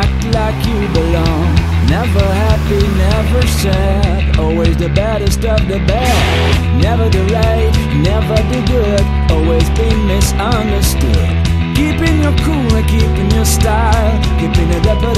act like you belong. Never happy, never sad, always the baddest of the bad. Never the right, never the good, always be misunderstood. Keeping your cool and keeping your style, keeping it up, but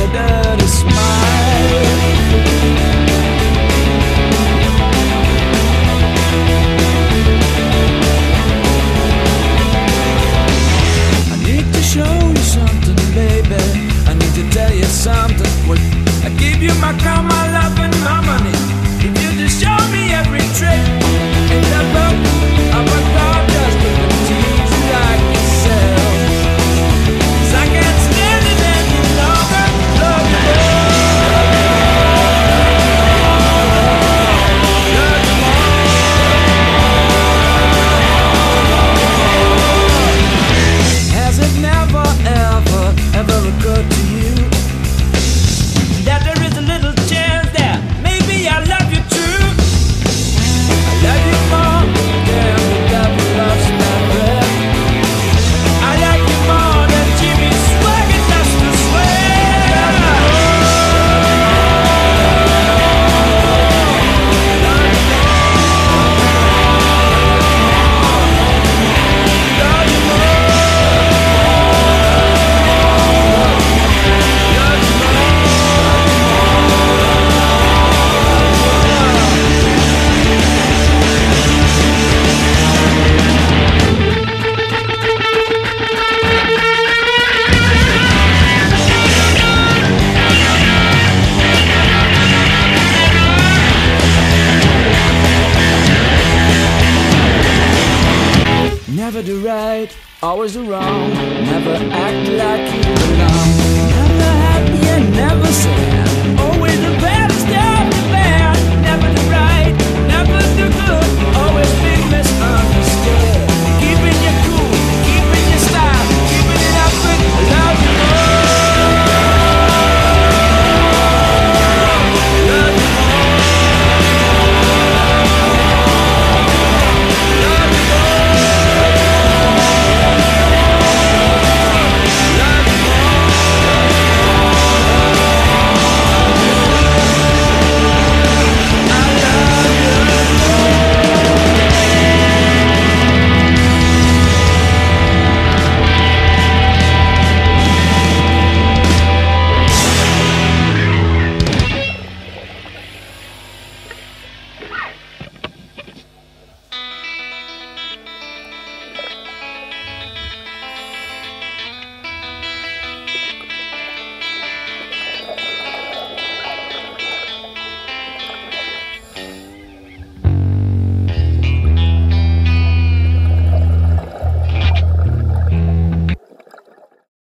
Never do right, always do wrong. Never act like you belong. Never happy and never sad.